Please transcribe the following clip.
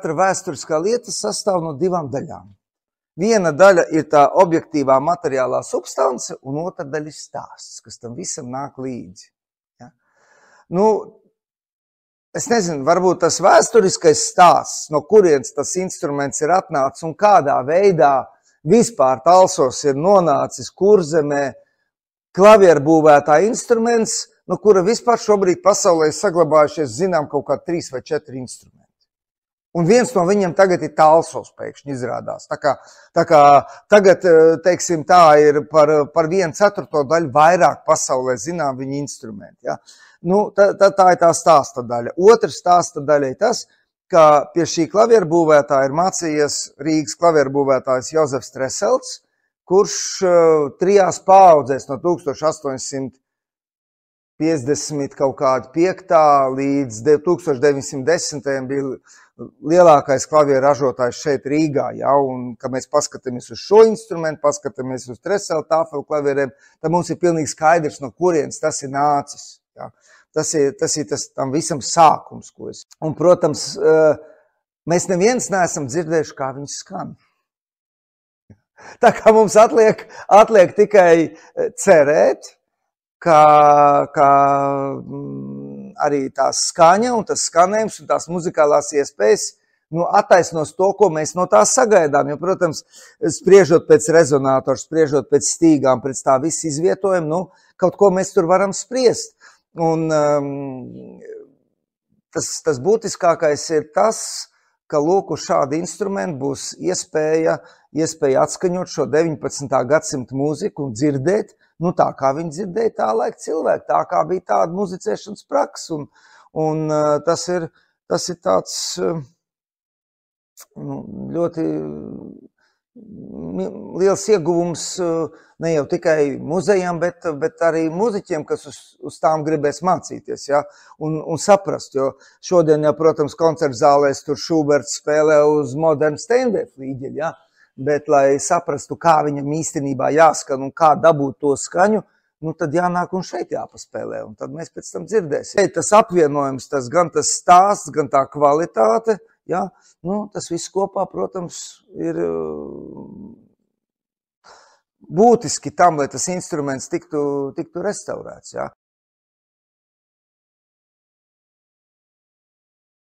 Katra vēsturiskā lieta sastāv no divām daļām. Viena daļa ir tā objektīvā materiālā substance, un otra daļa ir stāsts, kas tam visam nāk līdzi. Ja? Nu, es nezinu, varbūt tas vēsturiskais stāsts, no kurienes tas instruments ir atnācis un kādā veidā vispār talsos ir nonācis kurzemē, klavieru būvētā instruments, no kura vispār šobrīd pasaulē ir saglabājušies, zinām, kaut kā trīs vai četri instrumenti. Un viens no viņiem tagad ir tālsos, pēkšņi izrādās. Tā kā, tā kā tagad, teiksim, tā ir par, par vienu ceturto daļu vairāk pasaulē zinām viņa instrumenti. Ja? Nu, tā, tā, tā ir tā stāsta daļa. Otra stāsta daļa ir tas, ka pie šī klavieru būvētāja ir mācījies Rīgas klavieru būvētājs Jozefs Treselts, kurš uh, trijās paudzēs no 1800 50 kaut kāda 5. līdz 1910. bija lielākais klavieru ražotājs šeit Rīgā, ja, un, kad mēs paskatāmies uz šo instrumentu, paskatāmies uz treselu tāfelu klavieriem, tad mums ir pilnīgi skaidrs, no kurienes tas ir nācis. Ja. Tas ir tas, ir tas tam visam sākums, ko es. Un, protams, eh, mēs neviens neesam dzirdējuši, kā viņš skan. Tā kā mums atliek, atliek tikai eh, cerēt, ka, ka mm, arī tā skaņa un tas skanējums un tās muzikālās iespējas nu, attaisnos to, ko mēs no tā sagaidām. Jo, protams, spriežot pēc rezonātora, spriežot pēc stīgām, pēc tā visa izvietojuma, nu, kaut ko mēs tur varam spriest. Un, um, tas, tas būtiskākais ir tas, ka lūk, uz šādu instrumentu būs iespēja, iespēja atskaņot šo 19. gadsimta mūziku un dzirdēt, nu, tā kā viņi dzirdēja tā laika cilvēki, tā kā bija tāda muzicēšanas praksa. Un, un uh, tas, ir, tas ir tāds uh, nu, ļoti liels ieguvums uh, ne jau tikai muzejam, bet, bet arī muzeķiem, kas uz, uz tām gribēs mācīties ja? un, un saprast. Jo šodien, ja, protams, koncerta zālēs tur Šuberts spēlē uz modernu Steinbeck līģeļu. Ja? bet, lai saprastu, kā viņam īstenībā jāskan un kā dabūt to skaņu, nu, tad jānāk un šeit jāpaspēlē, un tad mēs pēc tam dzirdēsim. Tas apvienojums, tas gan tas stāsts, gan tā kvalitāte, ja, nu, tas viss kopā, protams, ir būtiski tam, lai tas instruments tiktu, tiktu restaurēts. Ja.